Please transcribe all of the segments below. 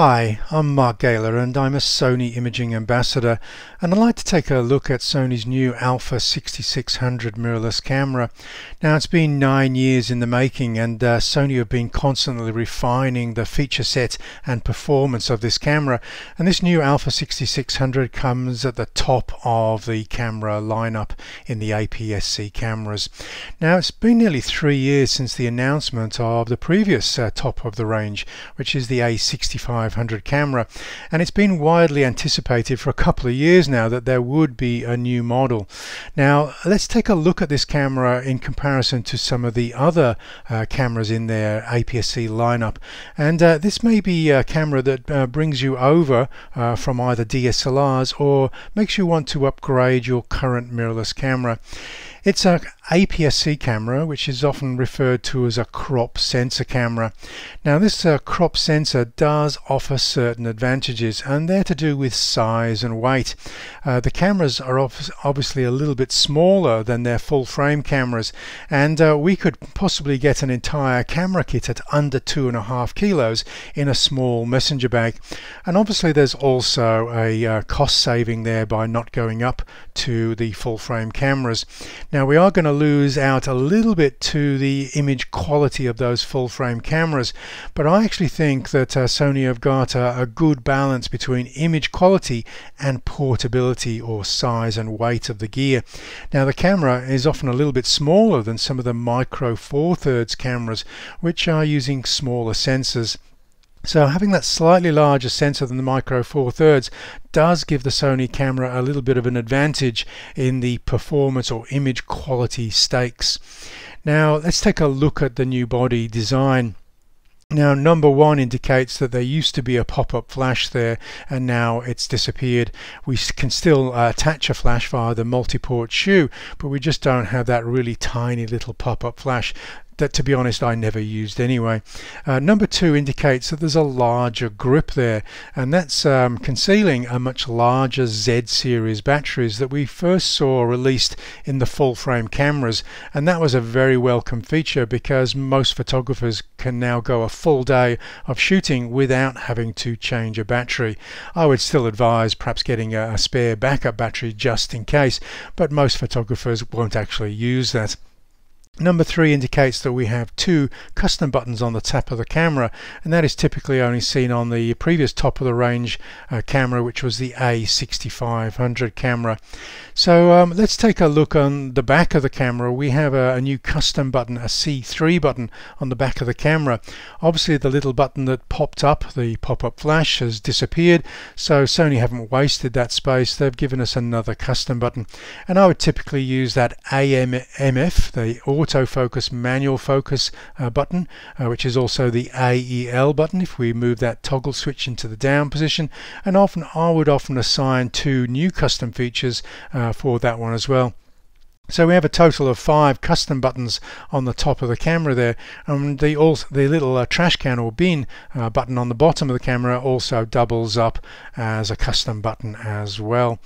Hi, I'm Mark Galer and I'm a Sony Imaging Ambassador and I'd like to take a look at Sony's new Alpha 6600 mirrorless camera. Now it's been nine years in the making and uh, Sony have been constantly refining the feature set and performance of this camera and this new Alpha 6600 comes at the top of the camera lineup in the APS-C cameras. Now it's been nearly three years since the announcement of the previous uh, top of the range which is the A65 500 camera and it's been widely anticipated for a couple of years now that there would be a new model. Now let's take a look at this camera in comparison to some of the other uh, cameras in their APS-C lineup and uh, this may be a camera that uh, brings you over uh, from either DSLRs or makes you want to upgrade your current mirrorless camera. It's a APS-C camera which is often referred to as a crop sensor camera. Now this uh, crop sensor does offer certain advantages and they're to do with size and weight. Uh, the cameras are obviously a little bit smaller than their full frame cameras and uh, we could possibly get an entire camera kit at under two and a half kilos in a small messenger bag and obviously there's also a uh, cost saving there by not going up to the full frame cameras. Now, we are going to lose out a little bit to the image quality of those full frame cameras, but I actually think that uh, Sony have got a, a good balance between image quality and portability or size and weight of the gear. Now the camera is often a little bit smaller than some of the micro four thirds cameras which are using smaller sensors. So having that slightly larger sensor than the Micro Four Thirds does give the Sony camera a little bit of an advantage in the performance or image quality stakes. Now let's take a look at the new body design. Now number one indicates that there used to be a pop-up flash there and now it's disappeared. We can still uh, attach a flash via the multi-port shoe but we just don't have that really tiny little pop-up flash that to be honest I never used anyway. Uh, number two indicates that there's a larger grip there and that's um, concealing a much larger Z series batteries that we first saw released in the full frame cameras and that was a very welcome feature because most photographers can now go a full day of shooting without having to change a battery. I would still advise perhaps getting a, a spare backup battery just in case but most photographers won't actually use that. Number three indicates that we have two custom buttons on the top of the camera and that is typically only seen on the previous top of the range uh, camera which was the A6500 camera. So um, let's take a look on the back of the camera. We have a, a, new custom button, a C3 button on the back of the camera. Obviously the little button that popped up, the pop-up flash has disappeared so Sony haven't wasted that space. They've given us another custom button and I would typically use that AMF, the autofocus manual focus uh, button uh, which is also the AEL button if we move that toggle switch into the down position and often I would often assign two new custom features uh, for that one as well. So we have a total of five custom buttons on the top of the camera there and the, also, the little uh, trash can or bin uh, button on the bottom of the camera also doubles up as a custom button as well.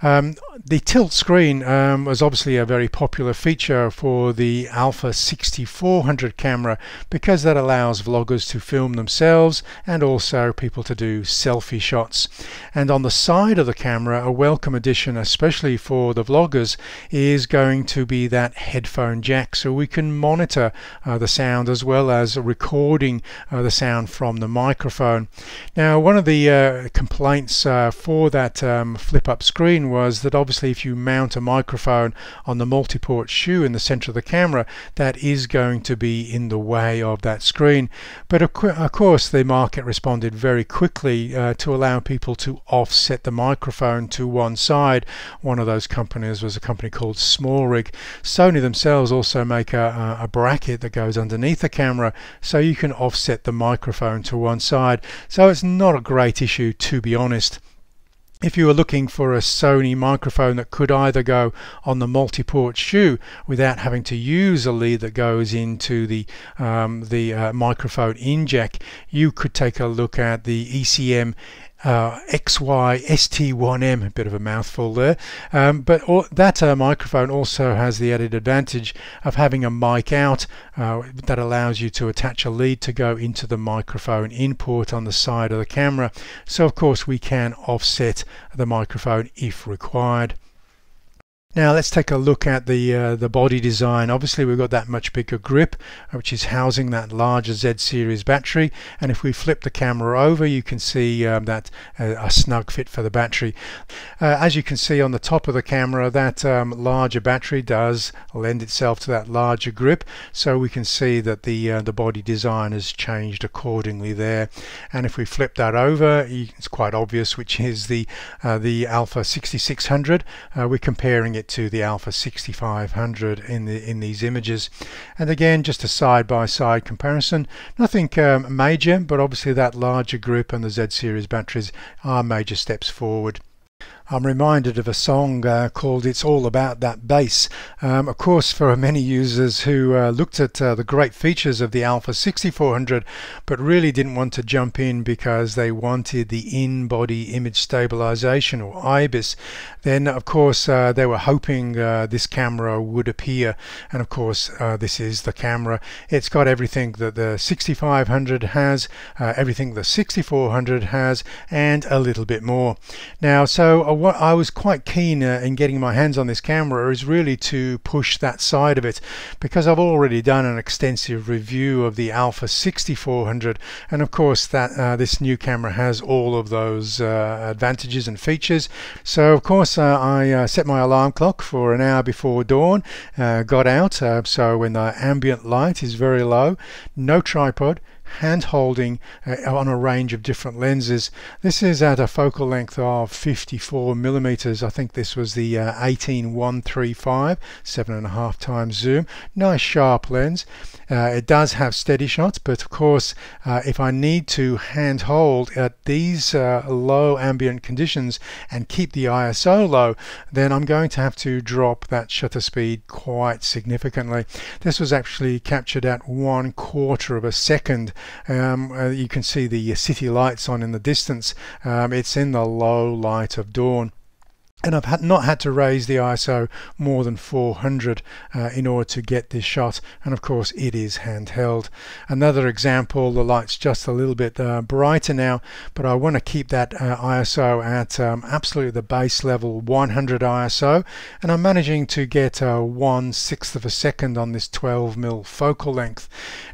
Um, the tilt screen um, was obviously a very popular feature for the Alpha 6400 camera because that allows vloggers to film themselves and also people to do selfie shots. And on the side of the camera, a welcome addition, especially for the vloggers, is going to be that headphone jack so we can monitor uh, the sound as well as recording uh, the sound from the microphone. Now, one of the uh, complaints uh, for that um, flip up screen was that obviously if you mount a microphone on the multi-port shoe in the center of the camera that is going to be in the way of that screen. But of, of course the market responded very quickly uh, to allow people to offset the microphone to one side. One of those companies was a company called SmallRig. Sony themselves also make a, a bracket that goes underneath the camera so you can offset the microphone to one side. So it's not a great issue to be honest if you were looking for a Sony microphone that could either go on the multi-port shoe without having to use a lead that goes into the um, the uh, microphone in jack, you could take a look at the ECM uh, XY ST1M, a bit of a mouthful there. Um, but all, that uh, microphone also has the added advantage of having a mic out uh, that allows you to attach a lead to go into the microphone input on the side of the camera. So of course we can offset the microphone if required. Now let's take a look at the uh, the body design. Obviously we've got that much bigger grip which is housing that larger Z series battery and if we flip the camera over you can see um, that uh, a snug fit for the battery. Uh, as you can see on the top of the camera that um, larger battery does lend itself to that larger grip so we can see that the uh, the body design has changed accordingly there and if we flip that over it's quite obvious which is the uh, the Alpha 6600 uh, we're comparing it to the Alpha 6500 in the in these images. And again just a side-by-side -side comparison. Nothing um, major but obviously that larger group and the Z series batteries are major steps forward I'm reminded of a song uh, called It's All About That Bass. Um, of course, for many users who uh, looked at uh, the great features of the Alpha 6400 but really didn't want to jump in because they wanted the in-body image stabilization or IBIS, then of course uh, they were hoping uh, this camera would appear. And of course, uh, this is the camera. It's got everything that the 6500 has, everything the 6400 has, and a little bit more. Now, so what I was quite keen uh, in getting my hands on this camera is really to push that side of it because I've already done an extensive review of the Alpha 6400 and of course that uh, this new camera has all of those uh, advantages and features. So of course uh, I uh, set my alarm clock for an hour before dawn uh, got out so when the ambient light is very low no tripod hand holding uh, on a range of different lenses. This is at a focal length of 54 millimeters. I think this was the uh, 18135, seven and a half times zoom. Nice sharp lens. Uh, it does have steady shots, but of course, uh, if I need to hand hold at these uh, low ambient conditions and keep the ISO low, then I'm going to have to drop that shutter speed quite significantly. This was actually captured at one quarter of a second. Um, uh, you can see the city lights on in the distance. Um, it's in the low light of dawn and I've had not had to raise the ISO more than 400 uh, in order to get this shot and of course it is handheld. Another example the light's just a little bit uh, brighter now but I want to keep that uh, ISO at um, absolutely the base level 100 ISO and I'm managing to get a 1 sixth of a second on this 12 mil focal length.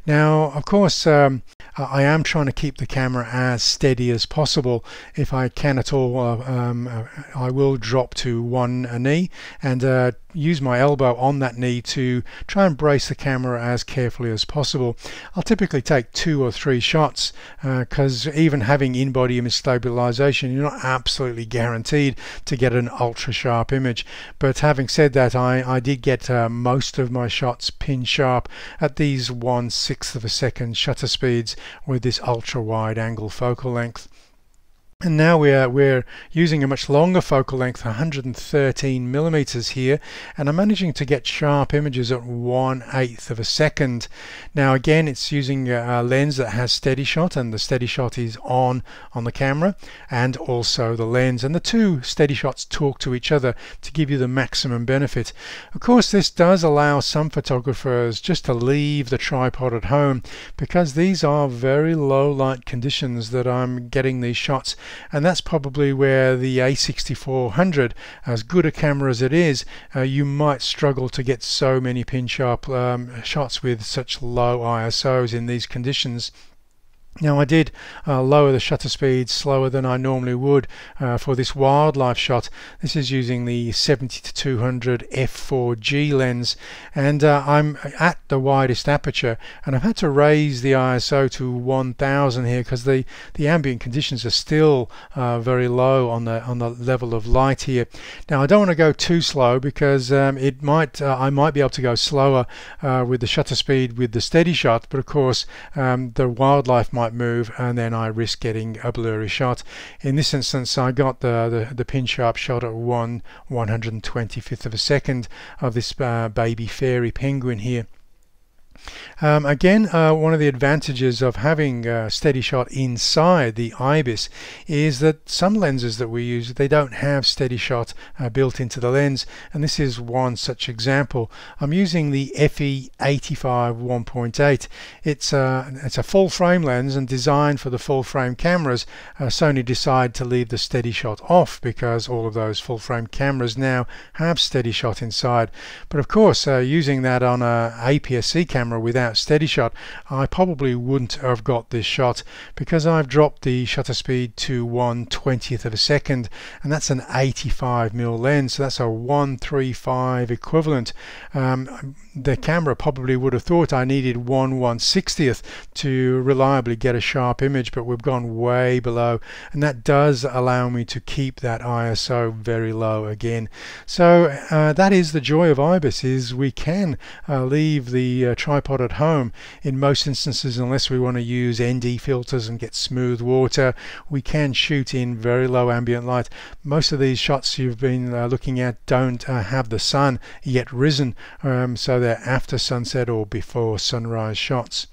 Now of course um, I am trying to keep the camera as steady as possible if I can at all uh, um, uh, I will drop to one knee and uh, use my elbow on that knee to try and brace the camera as carefully as possible. I'll typically take two or three shots because uh, even having in-body image stabilization you're not absolutely guaranteed to get an ultra sharp image but having said that I, I did get uh, most of my shots pin sharp at these one sixth of a second shutter speeds with this ultra wide angle focal length. And now we're, we're using a much longer focal length, 113 millimeters here, and I'm managing to get sharp images at one eighth of a second. Now again, it's using a lens that has steady shot, and the steady shot is on on the camera, and also the lens. And the two steady shots talk to each other to give you the maximum benefit. Of course, this does allow some photographers just to leave the tripod at home because these are very low light conditions that I'm getting these shots and that's probably where the A6400 as good a camera as it is uh, you might struggle to get so many pin sharp um, shots with such low ISOs in these conditions now I did uh, lower the shutter speed slower than I normally would uh, for this wildlife shot. This is using the 70 to 200 f4G lens and uh, I'm at the widest aperture and I've had to raise the ISO to 1000 here because the, the ambient conditions are still uh, very low on the on the level of light here. Now I don't want to go too slow because um, it might uh, I might be able to go slower uh, with the shutter speed with the steady shot but of course um, the wildlife might move and then I risk getting a blurry shot. In this instance I got the, the, the pin sharp shot at 1 125th of a second of this uh, baby fairy penguin here. Um, again, uh, one of the advantages of having a steady shot inside the IBIS is that some lenses that we use, they don't have steady shot uh, built into the lens, and this is one such example. I'm using the FE85 1.8. It's a, it's a full frame lens and designed for the full frame cameras. Uh, Sony decided to leave the steady shot off because all of those full frame cameras now have steady shot inside. But of course, uh, using that on a APS-C camera without steady shot, I probably wouldn't have got this shot because I've dropped the shutter speed to 1 20th of a second and that's an 85mm lens so that's a 135 equivalent. Um, the camera probably would have thought I needed 1 160th to reliably get a sharp image but we've gone way below and that does allow me to keep that ISO very low again. So uh, that is the joy of IBIS is we can uh, leave the uh, tripod at home. In most instances unless we want to use ND filters and get smooth water we can shoot in very low ambient light. Most of these shots you've been uh, looking at don't uh, have the sun yet risen um, so they're after sunset or before sunrise shots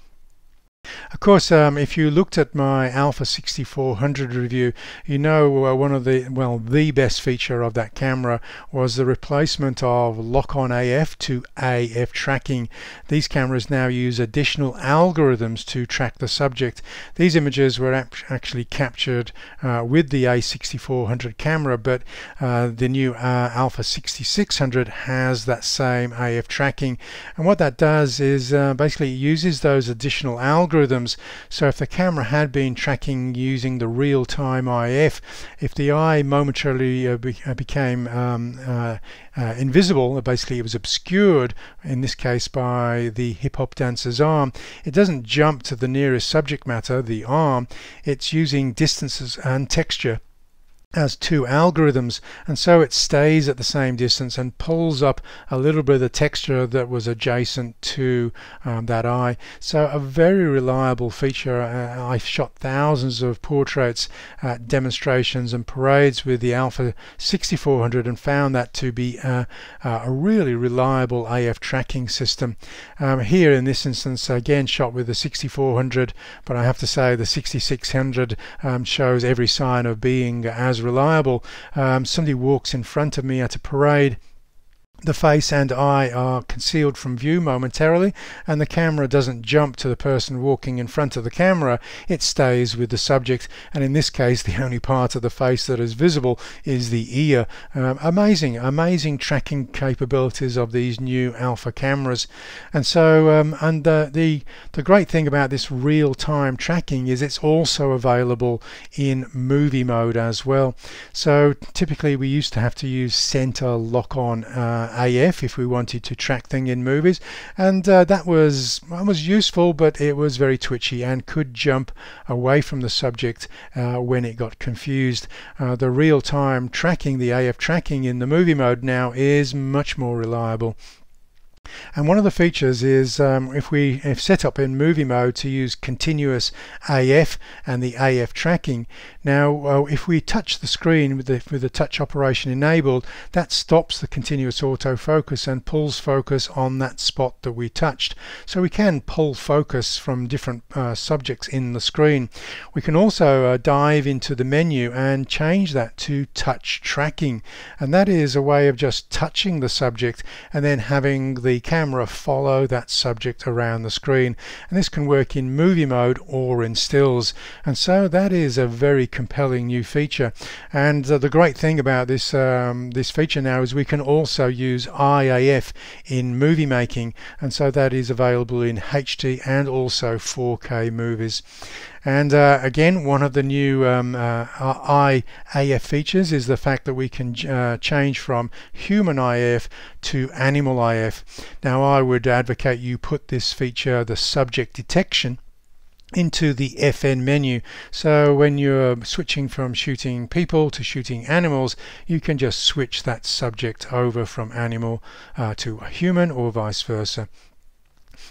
of course, um, if you looked at my Alpha 6400 review, you know uh, one of the, well, the best feature of that camera was the replacement of lock-on AF to AF tracking. These cameras now use additional algorithms to track the subject. These images were actually captured uh, with the A6400 camera, but uh, the new uh, Alpha 6600 has that same AF tracking. And what that does is uh, basically uses those additional algorithms algorithms. So if the camera had been tracking using the real-time IF, if the eye momentarily uh, be, uh, became um, uh, uh, invisible, basically it was obscured, in this case by the hip-hop dancer's arm, it doesn't jump to the nearest subject matter, the arm, it's using distances and texture as two algorithms and so it stays at the same distance and pulls up a little bit of the texture that was adjacent to um, that eye. So a very reliable feature uh, I've shot thousands of portraits at demonstrations and parades with the Alpha 6400 and found that to be uh, uh, a really reliable AF tracking system. Um, here in this instance again shot with the 6400 but I have to say the 6600 um, shows every sign of being as reliable. Um, somebody walks in front of me at a parade the face and eye are concealed from view momentarily and the camera doesn't jump to the person walking in front of the camera. It stays with the subject and in this case the only part of the face that is visible is the ear. Um, amazing amazing tracking capabilities of these new alpha cameras. And so um, and the the great thing about this real-time tracking is it's also available in movie mode as well. So typically we used to have to use center lock-on uh, AF if we wanted to track thing in movies and uh, that was that was useful but it was very twitchy and could jump away from the subject uh, when it got confused. Uh, the real-time tracking, the AF tracking in the movie mode now is much more reliable and one of the features is um, if we have set up in movie mode to use continuous AF and the AF tracking. Now, uh, if we touch the screen with the, with the touch operation enabled, that stops the continuous autofocus and pulls focus on that spot that we touched. So we can pull focus from different uh, subjects in the screen. We can also uh, dive into the menu and change that to touch tracking. And that is a way of just touching the subject and then having the camera follow that subject around the screen. And this can work in movie mode or in stills. And so that is a very compelling new feature. And uh, the great thing about this um, this feature now is we can also use IAF in movie making. And so that is available in HD and also 4K movies and uh, again, one of the new um, uh, IAF features is the fact that we can uh, change from human IF to animal IF. Now, I would advocate you put this feature, the subject detection, into the FN menu. So when you're switching from shooting people to shooting animals, you can just switch that subject over from animal uh, to human or vice versa.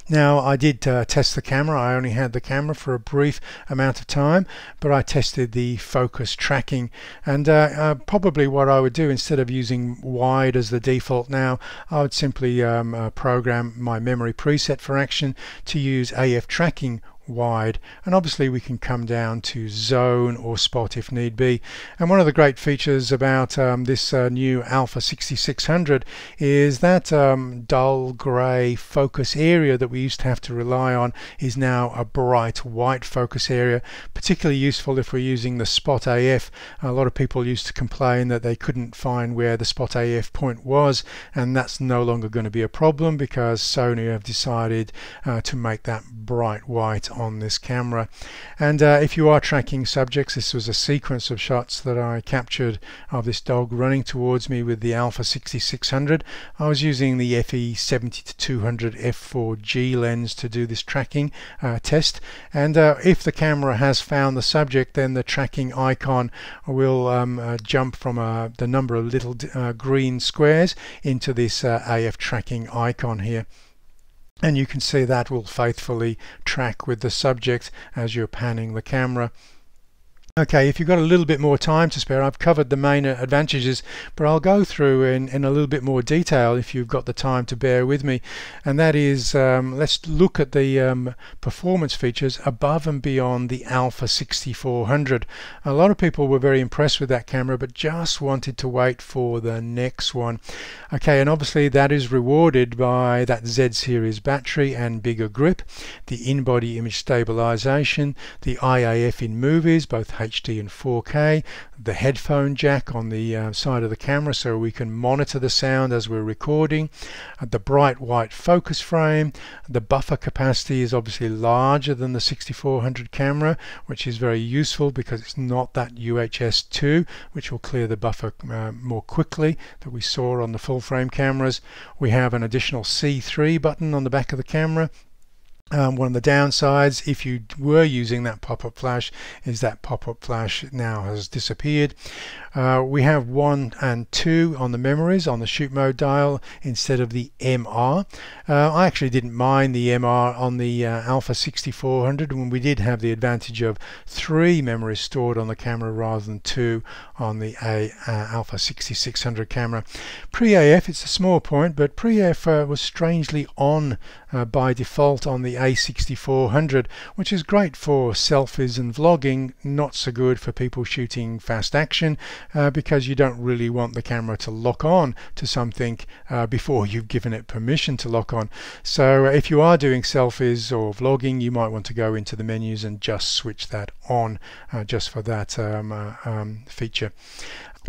Now I did uh, test the camera, I only had the camera for a brief amount of time but I tested the focus tracking. And uh, uh, probably what I would do instead of using wide as the default now I would simply um, uh, program my memory preset for action to use AF tracking wide. And obviously we can come down to zone or spot if need be. And one of the great features about um, this uh, new Alpha 6600 is that um, dull grey focus area that we used to have to rely on is now a bright white focus area particularly useful if we're using the spot AF a lot of people used to complain that they couldn't find where the spot AF point was and that's no longer going to be a problem because Sony have decided uh, to make that bright white on this camera. And uh, if you are tracking subjects this was a sequence of shots that I captured of this dog running towards me with the Alpha 6600 I was using the FE 70 to 200 f4G lens to do this tracking uh, test. And uh, if the camera has found the subject then the tracking icon will um, uh, jump from uh, the number of little green squares into this AF tracking icon here and you can see that will faithfully track with the subject as you're panning the camera. Okay, if you've got a little bit more time to spare, I've covered the main advantages, but I'll go through in, in a little bit more detail if you've got the time to bear with me. And that is, um, let's look at the um, performance features above and beyond the Alpha 6400. A lot of people were very impressed with that camera, but just wanted to wait for the next one. Okay, and obviously that is rewarded by that Z series battery and bigger grip, the in-body image stabilization, the IAF in movies, both HD and 4K, the headphone jack on the uh, side of the camera so we can monitor the sound as we're recording, uh, the bright white focus frame, the buffer capacity is obviously larger than the 6400 camera which is very useful because it's not that UHS 2 which will clear the buffer uh, more quickly that we saw on the full frame cameras. We have an additional C3 button on the back of the camera um, one of the downsides, if you were using that pop-up flash, is that pop-up flash now has disappeared. Uh, we have one and two on the memories on the shoot mode dial instead of the MR. Uh, I actually didn't mind the MR on the uh, Alpha 6400 when we did have the advantage of three memories stored on the camera rather than two on the A, uh, Alpha 6600 camera. Pre-AF, it's a small point, but pre-AF uh, was strangely on uh, by default on the A6400, which is great for selfies and vlogging, not so good for people shooting fast action uh, because you don't really want the camera to lock on to something uh, before you've given it permission to lock on. So if you are doing selfies or vlogging, you might want to go into the menus and just switch that on uh, just for that um, uh, um, feature.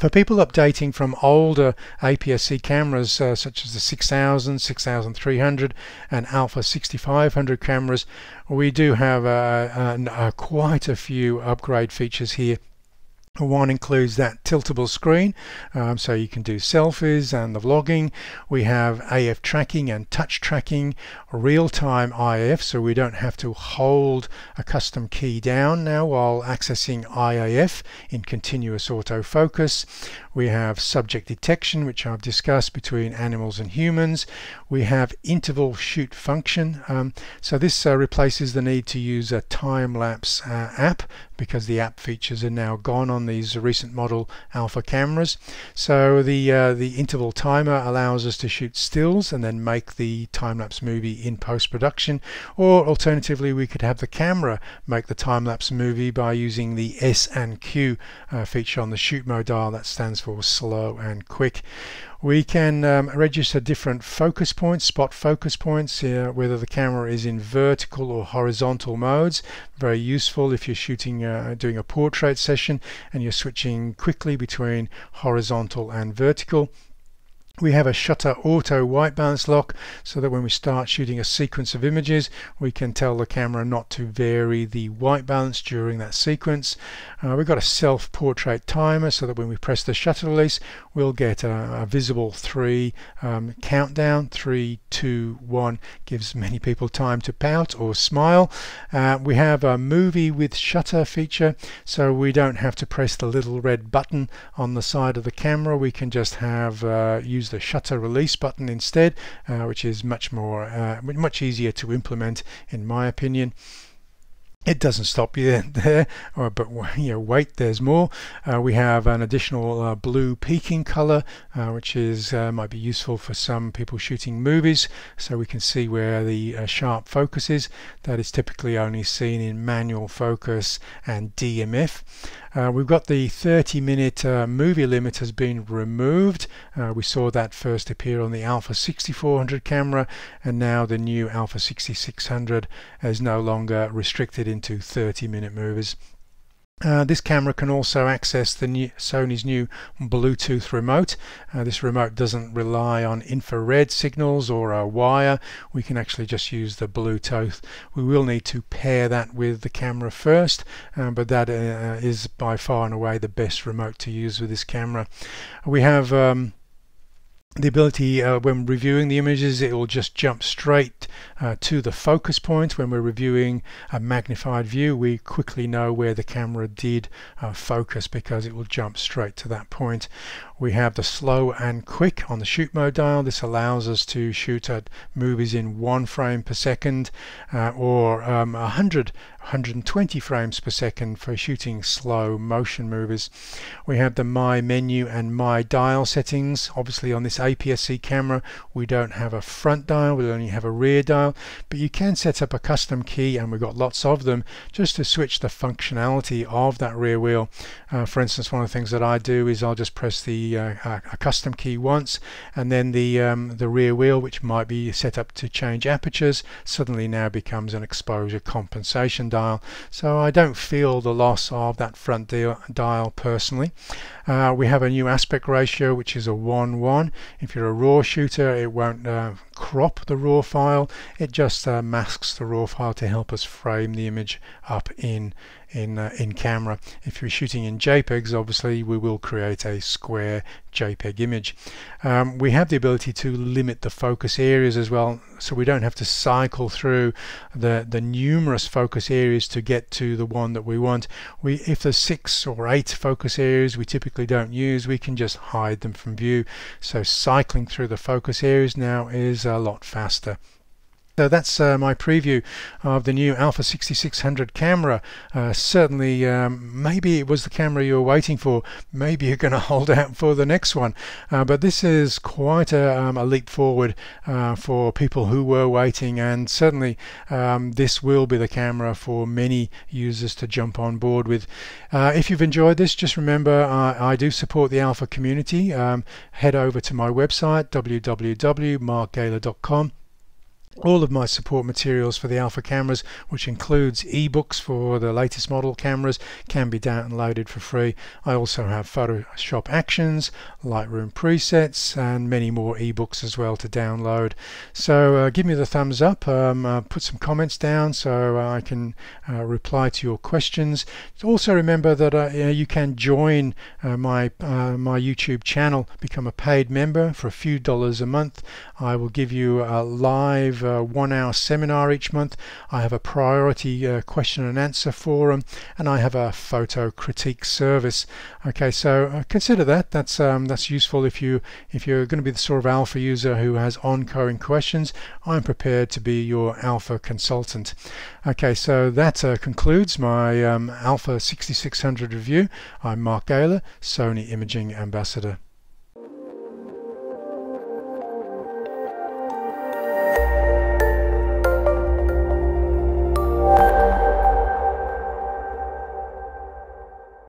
For people updating from older APS-C cameras uh, such as the 6000, 6300 and Alpha 6500 cameras, we do have uh, uh, quite a few upgrade features here one includes that tiltable screen, um, so you can do selfies and the vlogging. We have AF tracking and touch tracking, real-time IAF, so we don't have to hold a custom key down now while accessing IAF in continuous autofocus. We have subject detection, which I've discussed between animals and humans. We have interval shoot function, um, so this uh, replaces the need to use a time-lapse uh, app because the app features are now gone on these recent model alpha cameras. So the uh, the interval timer allows us to shoot stills and then make the time-lapse movie in post-production or alternatively we could have the camera make the time-lapse movie by using the S and Q uh, feature on the shoot mode dial that stands for slow and quick. We can um, register different focus points, spot focus points, here, whether the camera is in vertical or horizontal modes. Very useful if you're shooting, uh, doing a portrait session and you're switching quickly between horizontal and vertical. We have a shutter auto white balance lock so that when we start shooting a sequence of images we can tell the camera not to vary the white balance during that sequence. Uh, we've got a self portrait timer so that when we press the shutter release we'll get a, a visible three um, countdown three two one gives many people time to pout or smile. Uh, we have a movie with shutter feature so we don't have to press the little red button on the side of the camera we can just have uh, use the shutter release button instead, uh, which is much more, uh, much easier to implement in my opinion it doesn't stop you there, or, but you know, wait, there's more. Uh, we have an additional uh, blue peaking color, uh, which is uh, might be useful for some people shooting movies, so we can see where the uh, sharp focus is. That is typically only seen in manual focus and DMF. Uh, we've got the 30 minute uh, movie limit has been removed. Uh, we saw that first appear on the Alpha 6400 camera and now the new Alpha 6600 is no longer restricted into 30 minute movies. Uh, this camera can also access the new Sony's new Bluetooth remote. Uh, this remote doesn't rely on infrared signals or a wire. We can actually just use the Bluetooth. We will need to pair that with the camera first, uh, but that uh, is by far and away the best remote to use with this camera. We have um, the ability uh, when reviewing the images it will just jump straight uh, to the focus point when we're reviewing a magnified view we quickly know where the camera did uh, focus because it will jump straight to that point we have the slow and quick on the shoot mode dial this allows us to shoot at movies in one frame per second uh, or um, 100 120 frames per second for shooting slow motion movies. We have the My menu and My dial settings. Obviously on this APS-C camera. We don't have a front dial, we only have a rear dial, but you can set up a custom key and we've got lots of them just to switch the functionality of that rear wheel. Uh, for instance, one of the things that I do is I'll just press the uh, a custom key once and then the, um, the rear wheel, which might be set up to change apertures, suddenly now becomes an exposure compensation dial. So I don't feel the loss of that front dial personally. Uh, we have a new aspect ratio which is a 1 1 if you're a raw shooter it won't uh, crop the raw file. It just uh, masks the raw file to help us frame the image up in in uh, in camera if you're shooting in JPEGs obviously we will create a square JPEG image um, we have the ability to limit the focus areas as well so we don't have to cycle through the the numerous focus areas to get to the one that we want we if there's six or eight focus areas we typically typically don't use, we can just hide them from view. So cycling through the focus areas now is a lot faster. So that's uh, my preview of the new Alpha 6600 camera. Uh, certainly, um, maybe it was the camera you were waiting for. Maybe you're going to hold out for the next one. Uh, but this is quite a, um, a leap forward uh, for people who were waiting, and certainly um, this will be the camera for many users to jump on board with. Uh, if you've enjoyed this, just remember I do support the Alpha community. Um, head over to my website www.markgaler.com all of my support materials for the Alpha cameras, which includes ebooks for the latest model cameras, can be downloaded for free. I also have Photoshop Actions, Lightroom presets, and many more ebooks as well to download. So uh, give me the thumbs up, um, uh, put some comments down so I can uh, reply to your questions. Also remember that uh, you can join uh, my uh, my YouTube channel, become a paid member for a few dollars a month. I will give you a live a one hour seminar each month. I have a priority uh, question and answer forum and I have a photo critique service. Okay, so uh, consider that. That's um, that's useful if you if you're going to be the sort of alpha user who has ongoing questions. I'm prepared to be your alpha consultant. Okay, so that uh, concludes my um, Alpha 6600 review. I'm Mark Galer, Sony Imaging Ambassador.